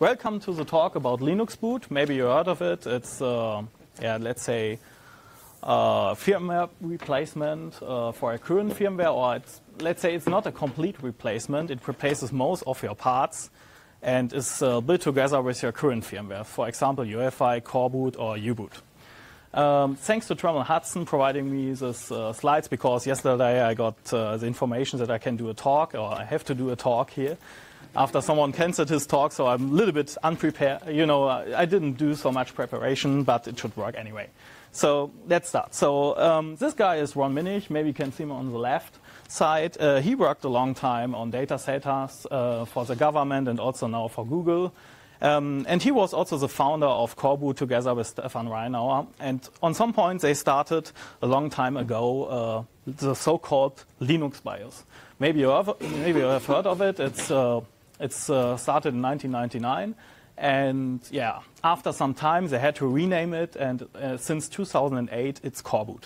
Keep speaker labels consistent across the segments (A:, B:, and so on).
A: welcome to the talk about Linux boot. Maybe you heard of it. It's, uh, yeah, let's say, uh, firmware replacement uh, for a current firmware, or let's say it's not a complete replacement. It replaces most of your parts and is uh, built together with your current firmware. For example, UEFI, Coreboot, or U-boot. Um, thanks to Trammell Hudson providing me these uh, slides because yesterday I got uh, the information that I can do a talk or I have to do a talk here after someone canceled his talk, so I'm a little bit unprepared. You know, I didn't do so much preparation, but it should work anyway. So let's start. So um, this guy is Ron Minnich. Maybe you can see him on the left side. Uh, he worked a long time on data centers uh, for the government and also now for Google. Um, and he was also the founder of Coreboot together with Stefan Reinauer. And on some point, they started a long time ago uh, the so-called Linux BIOS. Maybe you have, maybe you have heard of it. It's, uh, it's uh, started in 1999. And yeah, after some time, they had to rename it. And uh, since 2008, it's Coreboot.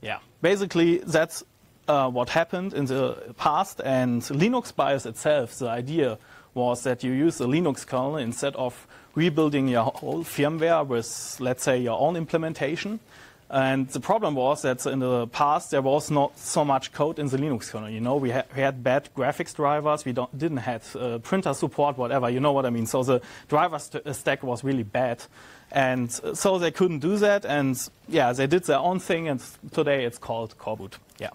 A: Yeah, basically, that's uh, what happened in the past. And Linux BIOS itself, the idea was that you use a Linux kernel instead of rebuilding your whole firmware with, let's say, your own implementation. And the problem was that in the past there was not so much code in the Linux kernel. You know, we, ha we had bad graphics drivers, we didn't have uh, printer support, whatever. You know what I mean? So the driver st uh, stack was really bad, and so they couldn't do that. And yeah, they did their own thing, and today it's called Coreboot. Yeah.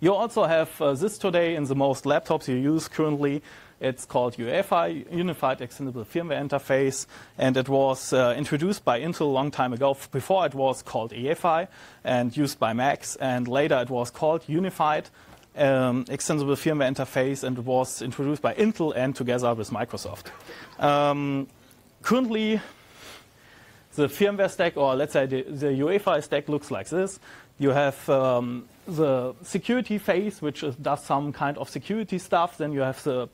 A: You also have uh, this today in the most laptops you use currently. It's called UEFI, Unified Extendable Firmware Interface, and it was uh, introduced by Intel a long time ago. Before it was called EFI and used by Macs, and later it was called Unified um, Extensible Firmware Interface, and it was introduced by Intel and together with Microsoft. Um, currently, the firmware stack, or let's say the, the UEFI stack, looks like this. You have um, the security phase, which is, does some kind of security stuff. Then you have the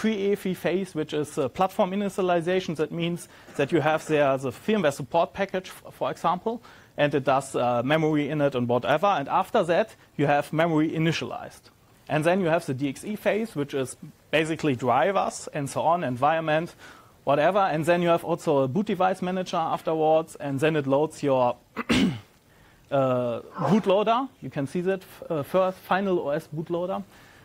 A: pre-EFI phase, which is uh, platform initialization. That means that you have there the firmware support package, for example, and it does uh, memory in it and whatever. And after that, you have memory initialized. And then you have the DXE phase, which is basically drivers and so on, environment, whatever. And then you have also a boot device manager afterwards, and then it loads your uh, bootloader. You can see that uh, first, final OS bootloader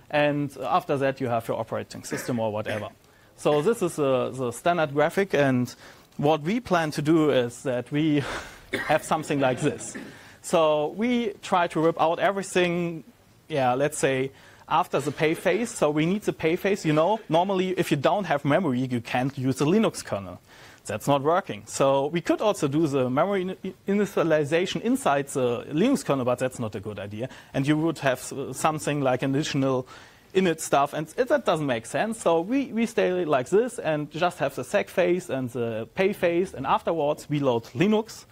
A: and after that you have your operating system or whatever. So this is a, the standard graphic, and what we plan to do is that we have something like this. So we try to rip out everything, yeah, let's say after the PEI phase. So we need the PEI phase. You know, normally if you don't have memory, you can't use the Linux kernel that's not working. So we could also do the memory initialization inside the Linux kernel, but that's not a good idea. And you would have something like an additional init stuff, and that doesn't make sense. So we, we stay like this and just have the sec phase and the PEI phase, and afterwards we load Linux.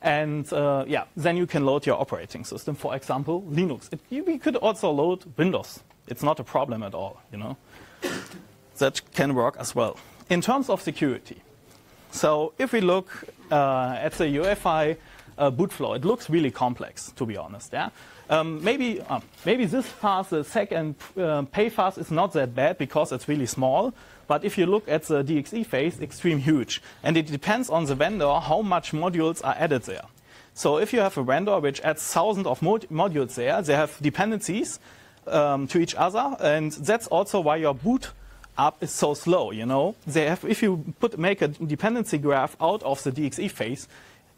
A: And uh, yeah, then you can load your operating system, for example, Linux. It, we could also load Windows. It's not a problem at all, you know. that can work as well. In terms of security, so if we look uh, at the UEFI uh, boot flow, it looks really complex, to be honest. Yeah. Um, maybe uh, maybe this fast, the sec and uh, PEI fast, is not that bad because it's really small. But if you look at the DXE phase, extreme huge, and it depends on the vendor how much modules are added there. So if you have a vendor which adds thousands of mod modules there, they have dependencies um, to each other, and that's also why your boot up is so slow, you know. They have, if you put, make a dependency graph out of the DXE phase,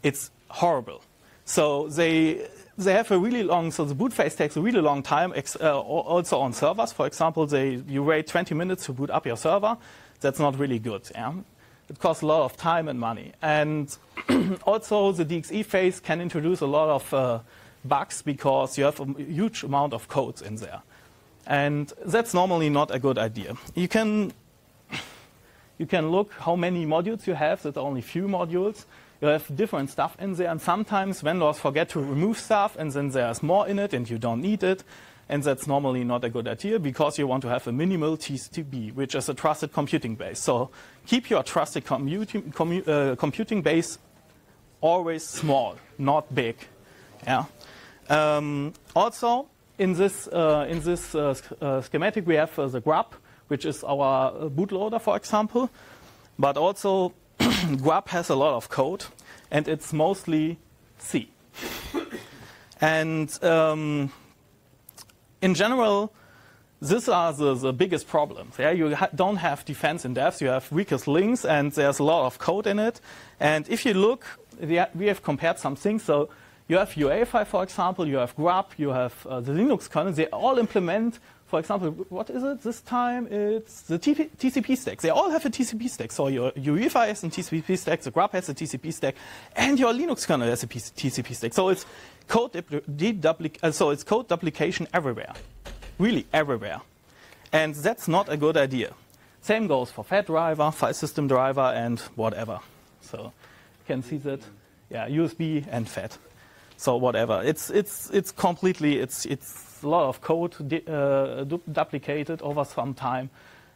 A: it's horrible. So they, they have a really long, so the boot phase takes a really long time, uh, also on servers. For example, they, you wait 20 minutes to boot up your server. That's not really good. Yeah? It costs a lot of time and money. And also the DXE phase can introduce a lot of uh, bugs because you have a huge amount of codes in there. And that's normally not a good idea. You can, you can look how many modules you have. There's only few modules. You have different stuff in there. And sometimes vendors forget to remove stuff, and then there's more in it, and you don't need it. And that's normally not a good idea because you want to have a minimal TCP, which is a trusted computing base. So keep your trusted commuting, commu uh, computing base always small, not big. Yeah. Um, also, in this, uh, in this uh, uh, schematic, we have the grub, which is our bootloader, for example. But also, grub has a lot of code, and it's mostly C. and um, in general, these are the, the biggest problems. Yeah? You ha don't have defense in depth, you have weakest links, and there's a lot of code in it. And if you look, we have compared some things. So you have UEFI, for example, you have grub, you have uh, the Linux kernel. They all implement, for example, what is it this time? It's the TP TCP stack. They all have a TCP stack. So your UEFI has a TCP stack, the grub has a TCP stack, and your Linux kernel has a TCP stack. So it's code, uh, so it's code duplication everywhere, really everywhere. And that's not a good idea. Same goes for FAT driver, file system driver, and whatever. So you can see that, yeah, USB and FAT so whatever. It's it's it's completely it's it's a lot of code uh, duplicated over some time,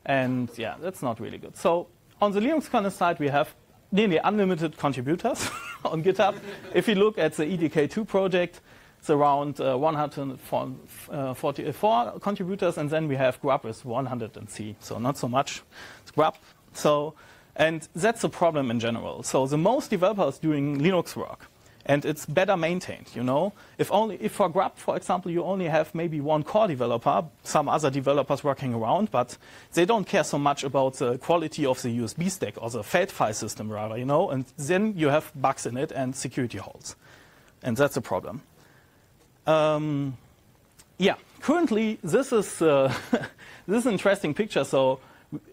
A: and yeah, that's not really good. So on the Linux kernel side, we have nearly unlimited contributors on GitHub. if you look at the EDK2 project, it's around uh, 144 contributors, and then we have grub with 100 and C, so not so much grub. So, and that's a problem in general. So the most developers doing Linux work and it's better maintained. You know, if only if for grub, for example, you only have maybe one core developer, some other developers working around, but they don't care so much about the quality of the USB stack or the FAT file system, rather. You know, and then you have bugs in it and security holes, and that's a problem. Um, yeah, currently this is uh, this is an interesting picture. So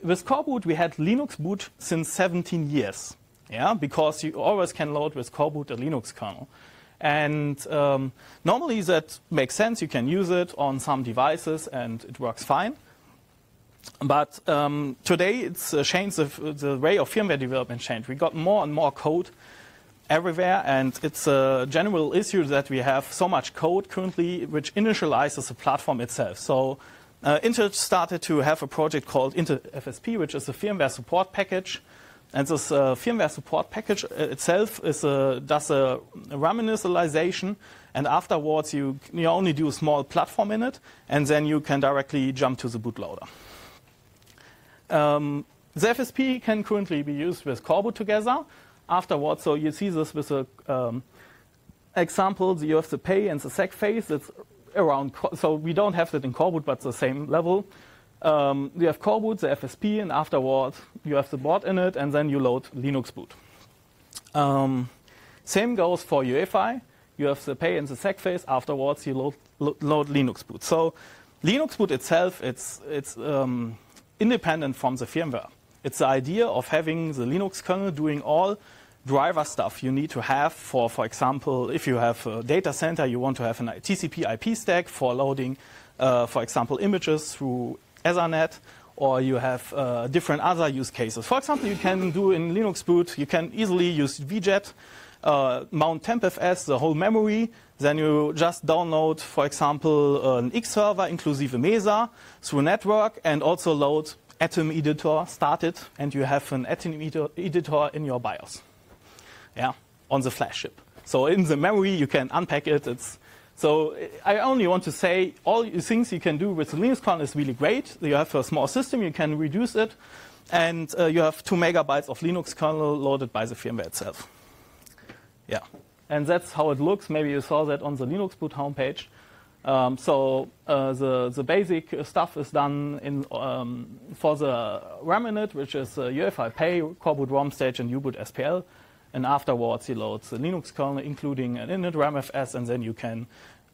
A: with coreboot, we had Linux boot since 17 years yeah, because you always can load with coreboot a Linux kernel. And um, normally that makes sense. You can use it on some devices and it works fine. But um, today it's uh, changed, the, the way of firmware development changed. We got more and more code everywhere, and it's a general issue that we have so much code currently which initializes the platform itself. So uh, Intel started to have a project called Intel FSP, which is a firmware support package and this uh, firmware support package uh, itself is a, does a RAM initialization, and afterwards you, you only do a small platform in it, and then you can directly jump to the bootloader. Um, the FSP can currently be used with Coreboot together. Afterwards, so you see this with a um, example. You have the PEI and the sec phase. It's around, so we don't have that in Coreboot, but the same level. Um, you have coreboot, the FSP, and afterwards you have the board in it, and then you load Linux boot. Um, same goes for UEFI. You have the PEI and the sec phase. Afterwards, you load, lo load Linux boot. So Linux boot itself, it's, it's um, independent from the firmware. It's the idea of having the Linux kernel doing all driver stuff you need to have for, for example, if you have a data center, you want to have a TCP IP stack for loading, uh, for example, images through Ethernet, or you have uh, different other use cases. For example, you can do in Linux boot, you can easily use wget, uh, mount tmpfs, the whole memory. Then you just download, for example, an X server, inclusive Mesa, through network, and also load Atom editor, start it, and you have an Atom editor in your BIOS. Yeah, on the flash chip. So in the memory, you can unpack it. It's so I only want to say all things you can do with the Linux kernel is really great. You have a small system, you can reduce it, and uh, you have two megabytes of Linux kernel loaded by the firmware itself. Yeah, and that's how it looks. Maybe you saw that on the Linux boot homepage. Um, so uh, the the basic stuff is done in um, for the RAM which is uh, UEFI PEI, coreboot ROM stage, and U-boot SPL and afterwards you load the Linux kernel, including an init RAMFS, and then you can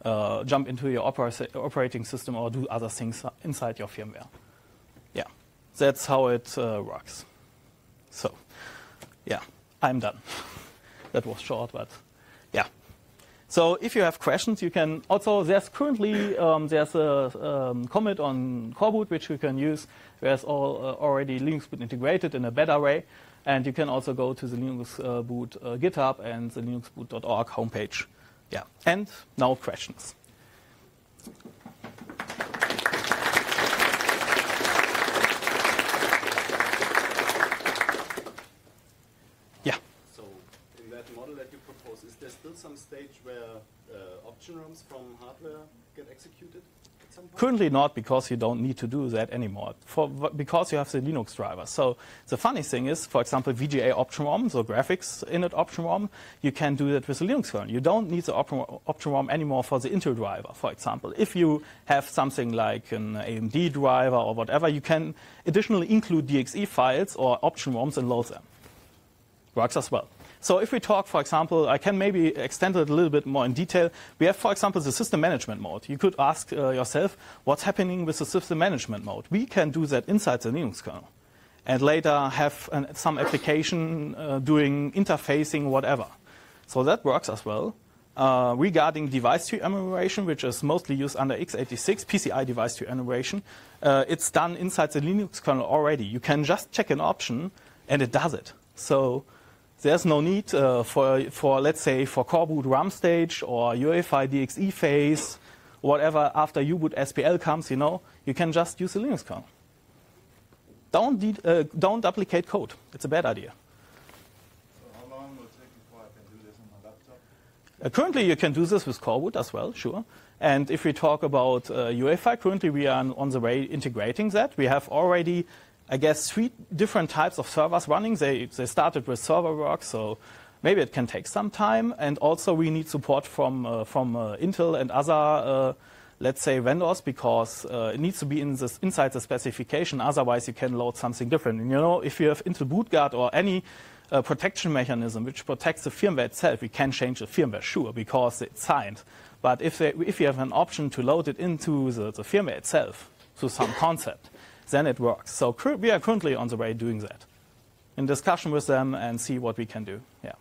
A: uh, jump into your operating system or do other things inside your firmware. Yeah, that's how it uh, works. So, yeah, I'm done. that was short, but yeah. So if you have questions, you can also, there's currently, um, there's a um, commit on Coreboot which you can use. There's all, uh, already Linux boot integrated in a better way. And you can also go to the Linux uh, boot uh, GitHub and the linuxboot.org homepage. Yeah. And now questions. Yeah.
B: So in that model that you propose, is there still some stage where uh, option ROMs from hardware get executed?
A: Currently not because you don't need to do that anymore. For, because you have the Linux driver. So the funny thing is, for example, VGA option ROM, so graphics init option ROM, you can do that with the Linux kernel. You don't need the option ROM anymore for the Intel driver, for example. If you have something like an AMD driver or whatever, you can additionally include DXE files or option ROMs and load them. Works as well. So if we talk, for example, I can maybe extend it a little bit more in detail. We have, for example, the system management mode. You could ask uh, yourself, what's happening with the system management mode? We can do that inside the Linux kernel. And later have an, some application uh, doing interfacing, whatever. So that works as well. Uh, regarding device tree enumeration, which is mostly used under x86, PCI device tree enumeration, uh, it's done inside the Linux kernel already. You can just check an option and it does it. So there's no need uh, for, for, let's say, for Coreboot RAM stage or UEFI DXE phase, whatever after U-boot SPL comes, you know, you can just use the Linux kernel. Don't, uh, don't duplicate code. It's a bad idea. Uh, currently, you can do this with Coreboot as well, sure. And if we talk about uh, UEFI, currently we are on the way integrating that. We have already I guess, three different types of servers running. They, they started with server work, so maybe it can take some time. And also we need support from, uh, from uh, Intel and other, uh, let's say, vendors because uh, it needs to be in this, inside the specification. Otherwise, you can load something different. And you know, if you have Intel bootguard or any uh, protection mechanism which protects the firmware itself, we can change the firmware, sure, because it's signed. But if, they, if you have an option to load it into the, the firmware itself, through some concept, then it works. So we are currently on the way doing that. In discussion with them and see what we can do. Yeah.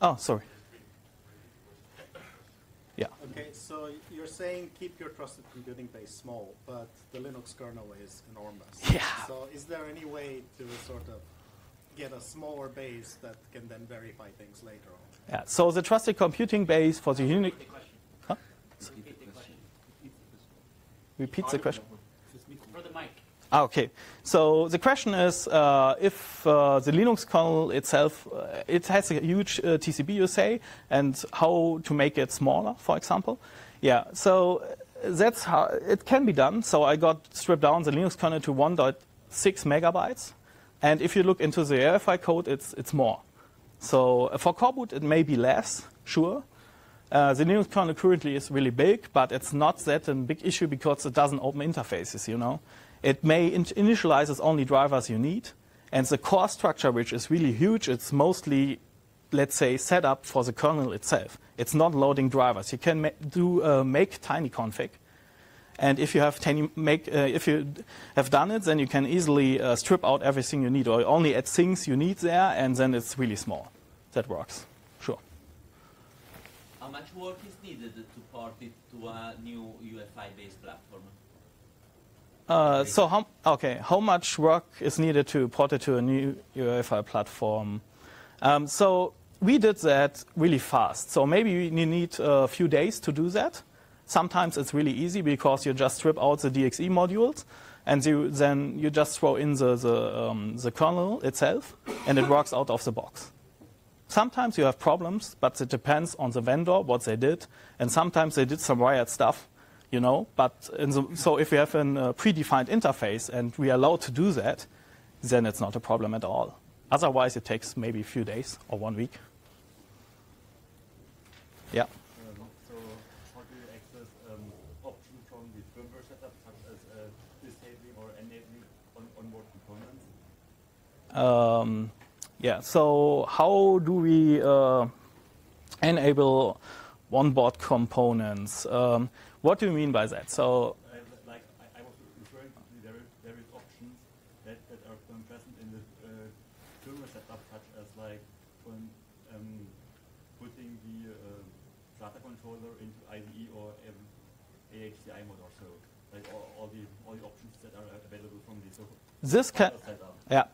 A: Oh, sorry. Yeah.
C: Okay, so you're saying keep your trusted computing base small, but the Linux kernel is enormous.
A: Yeah.
C: So is there any way to sort of get a smaller base that can then verify things later on?
A: Yeah. So the trusted computing base for the Unix. Repeat the question.
D: For the mic.
A: Ah, okay. So the question is uh, if uh, the Linux kernel itself, uh, it has a huge uh, TCB, you say, and how to make it smaller, for example. Yeah, so that's how it can be done. So I got stripped down the Linux kernel to 1.6 megabytes. And if you look into the UEFI code, it's, it's more. So for Coreboot, it may be less, sure. Uh, the Linux kernel currently is really big, but it's not that a big issue because it doesn't open interfaces, you know. It may in initializes only drivers you need, and the core structure, which is really huge, it's mostly, let's say, set up for the kernel itself. It's not loading drivers. You can ma do uh, make tiny config, and if you have tiny make, uh, if you have done it, then you can easily uh, strip out everything you need, or only add things you need there, and then it's really small. That works.
D: How much work is needed to port it to a new UEFI-based platform?
A: Uh, so how okay? How much work is needed to port it to a new UEFI platform? Um, so we did that really fast. So maybe you need a few days to do that. Sometimes it's really easy because you just strip out the DXE modules and you, then you just throw in the, the, um, the kernel itself and it works out of the box. Sometimes you have problems, but it depends on the vendor, what they did. And sometimes they did some wired stuff, you know. But the, so if we have a uh, predefined interface and we are allowed to do that, then it's not a problem at all. Otherwise, it takes maybe a few days or one week. Yeah.
E: So how do you access option from the firmware setup such as disabling or enabling onboard components? Um, so how do you access um, options from the firmware setup, such as disabling or enabling on onboard components?
A: Um, yeah, so how do we uh, enable onboard components? Um, what do you mean by that? So,
E: Uh, like I, I was referring to the various, various options that, that are um, present in the uh, firmware setup, such as like when, um, putting the uh, SATA controller into IDE or um, AHCI mode or so. Like all, all the all the options that are available from the so
A: this can
E: setup.
A: Yeah,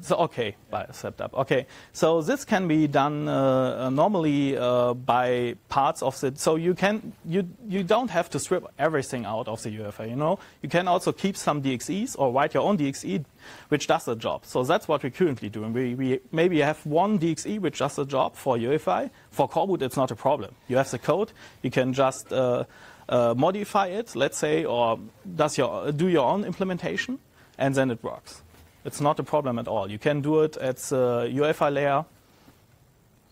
A: so okay, by setup. Okay, so this can be done uh, uh, normally uh, by parts of the. So you can you you don't have to strip everything out of the UEFI. You know, you can also keep some DXEs or write your own DXE which does the job. So that's what we're currently doing. We, we maybe have one DXE which does the job for UEFI. For Coreboot, it's not a problem. You have the code. You can just uh, uh, modify it, let's say, or does your, do your own implementation, and then it works. It's not a problem at all. You can do it at the UEFI layer.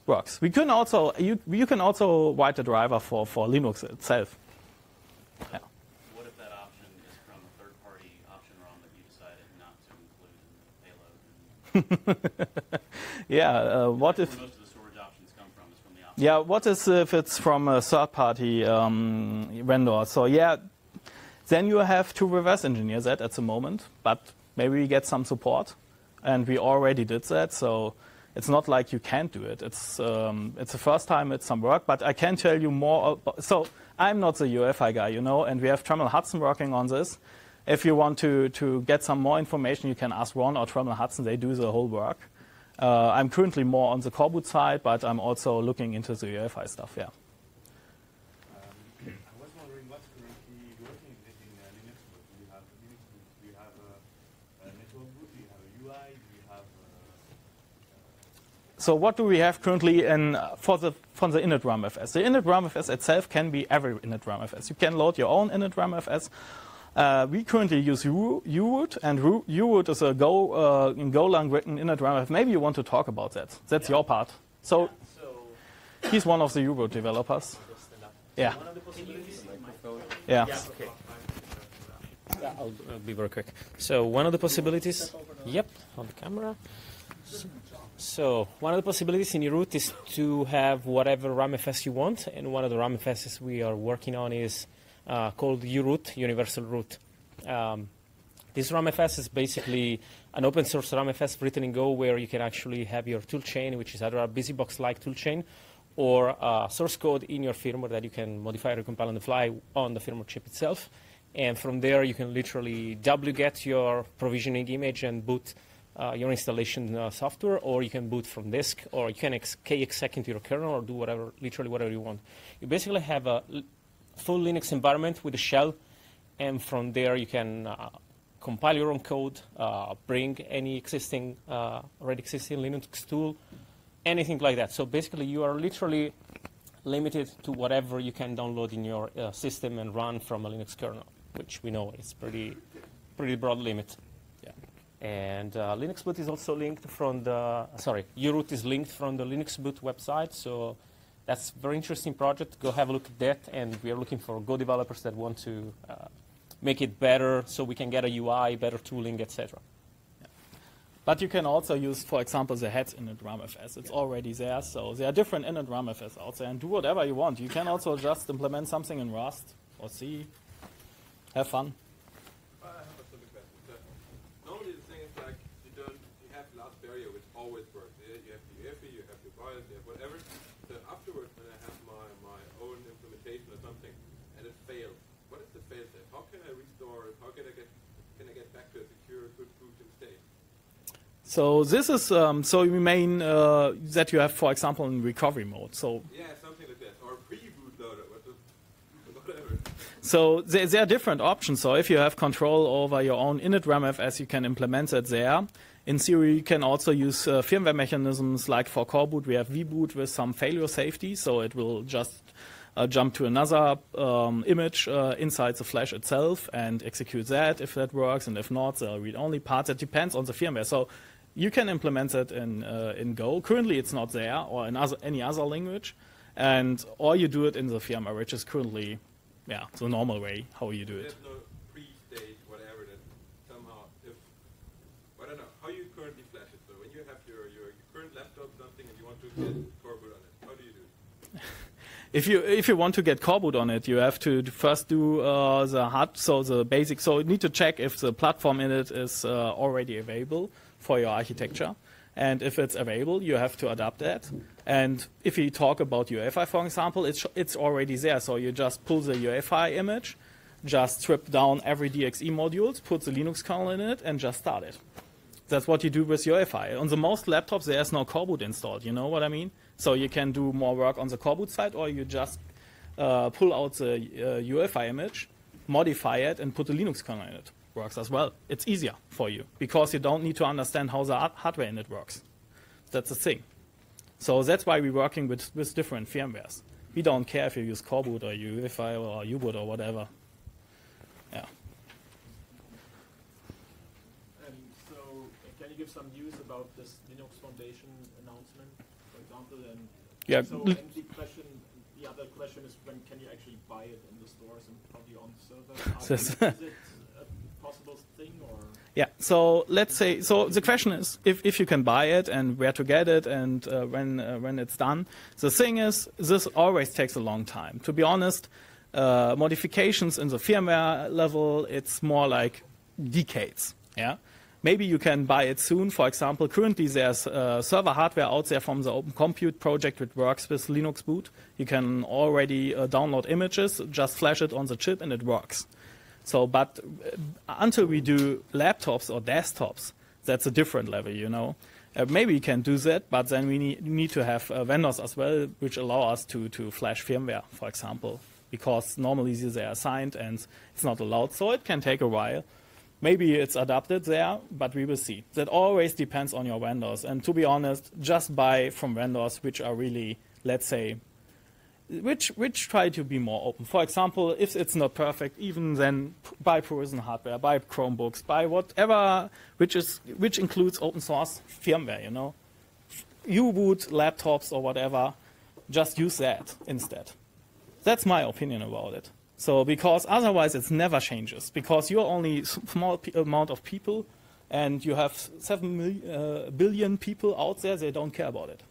A: Works. We can also you, you can also write a driver for, for Linux itself. Yeah.
F: What if that option is from a third-party option ROM that you decided not to include in the payload?
A: Yeah. Uh, what if?
F: most of the storage options come from is from the option.
A: Yeah. What is if it's from a third-party um, vendor? So yeah, then you have to reverse engineer that at the moment. But maybe we get some support, and we already did that. So it's not like you can't do it. It's um, it's the first time it's some work, but I can tell you more. About, so I'm not the UEFI guy, you know, and we have Trammell Hudson working on this. If you want to, to get some more information, you can ask Ron or Trammell Hudson. They do the whole work. Uh, I'm currently more on the Coreboot side, but I'm also looking into the UEFI stuff. Yeah.
B: Um, I was wondering what's currently working in in, uh, Linux boot. Do you have Linux boot? Do you have a, a network boot? Do you have a UI? Do you have uh,
A: So what do we have currently in for the for the init RAMFS? The init RAMFS itself can be every init RAMFS. You can load your own init RAMFS. Uh, we currently use U- uroot, and Ru- uroot is a Go uh, in Golang written init RAMFS. Maybe you want to talk about that. That's your part. So
G: So,
A: he's one of the uroot developers.
G: just stand.
A: Yeah.
G: One of the possibilities.
A: Yeah.
G: Yeah, okay. Yeah, I'll, I'll be very quick. So one of the possibilities. Yep, on the camera. So one of the possibilities in root is to have whatever RAMFS you want, and one of the RAMFSs we are working on is uh, called uroot, Universal Root. Um, this RAMFS is basically an open source RAMFS written in Go where you can actually have your toolchain, which is either a BusyBox-like toolchain or uh, source code in your firmware that you can modify or compile on the fly on the firmware chip itself. And from there, you can literally wget your provisioning image and boot uh, your installation uh, software, or you can boot from disk, or you can ex- kexec into your kernel, or do whatever, literally whatever you want. You basically have a l- full Linux environment with a shell, and from there you can uh, compile your own code, uh, bring any existing, uh, already existing Linux tool, anything like that. So basically, you are literally limited to whatever you can download in your uh, system and run from a Linux kernel, which we know is pretty, pretty broad limit. Yeah. And uh, Linux boot is also linked from the sorry, uroot is linked from the Linux boot website. So that's a very interesting project. Go have a look at that. And we are looking for Go developers that want to uh, make it better, so we can get a UI, better tooling, etc.
A: But you can also use, for example, the heads init RAMFS. It's already there, so there are different init RAMFS out there, and do whatever you want. You can also just implement something in Rust or C. Have fun.
B: I have a simple question. So normally the thing is like you don't you have last barrier which always. Yeah, You have the UEFI, you have the BIOS, you have whatever. So afterwards when I have my, my own implementation or something and it fails, what is the fail state? How can I restore it? How can I get can I get back to a secure, good proven state?
A: So this is um, so you mean uh, that you have, for example, in recovery mode. So
B: Yeah, something like that. Or pre-boot loader, whatever.
A: So there, there are different options. So if you have control over your own init RAMFS, you can implement it there. In theory, you can also use uh, firmware mechanisms like for Coreboot, we have vboot with some failure safety, so it will just uh, jump to another um, image uh, inside the flash itself and execute that if that works, and if not, the read-only part. That depends on the firmware. So you can implement it in uh, in Go. Currently, it's not there, or in other, any other language, and or you do it in the firmware, which is currently yeah, the normal way how you do it.
B: There's no pre-stage, whatever, that somehow, if, I don't know, how you currently flash it. So when you have your, your, your current laptop, something, and you
A: If you if you want to get Coreboot on it, you have to first do uh, the hard, so the basic. So you need to check if the platform in it is uh, already available for your architecture, and if it's available, you have to adapt that. And if you talk about UEFI, for example, it's it's already there. So you just pull the UEFI image, just strip down every DXE modules, put the Linux kernel in it, and just start it. That's what you do with your UEFI. On the most laptops, there's no Coreboot installed. You know what I mean? So you can do more work on the Coreboot side, or you just uh, pull out the uh, UEFI image, modify it, and put the Linux kernel in it. works as well. It's easier for you because you don't need to understand how the hardware in it works. That's the thing. So that's why we're working with, with different firmwares. We don't care if you use Coreboot or UEFI or U-boot or whatever. Yeah.
H: And so, uh, can you give some news about this Linux Foundation announcement, for example? And
A: Yeah,
H: So, and the question, the other question is, when can you actually buy it in the stores and probably on the
A: server?
H: Is it a possible thing, or
A: Yeah. So let's say. So the question is if, if you can buy it and where to get it and uh, when uh, when it's done. The thing is, this always takes a long time. To be honest, uh, modifications in the firmware level, it's more like decades. Yeah. Maybe you can buy it soon. For example, currently there's uh, server hardware out there from the Open Compute project which works with Linux boot. You can already uh, download images, just flash it on the chip, and it works. So, but uh, until we do laptops or desktops, that's a different level, you know. Uh, maybe we can do that, but then we need, need to have uh, vendors as well, which allow us to, to flash firmware, for example, because normally they are assigned and it's not allowed. So it can take a while. Maybe it's adapted there, but we will see. That always depends on your vendors. And to be honest, just buy from vendors which are really, let's say, which which try to be more open. For example, if it's not perfect, even then buy Provision hardware, buy Chromebooks, buy whatever which is which includes open source firmware. You know, U-boot laptops or whatever, just use that instead. That's my opinion about it. So because otherwise it never changes because you're only small amount of people, and you have seven uh, billion people out there. They don't care about it.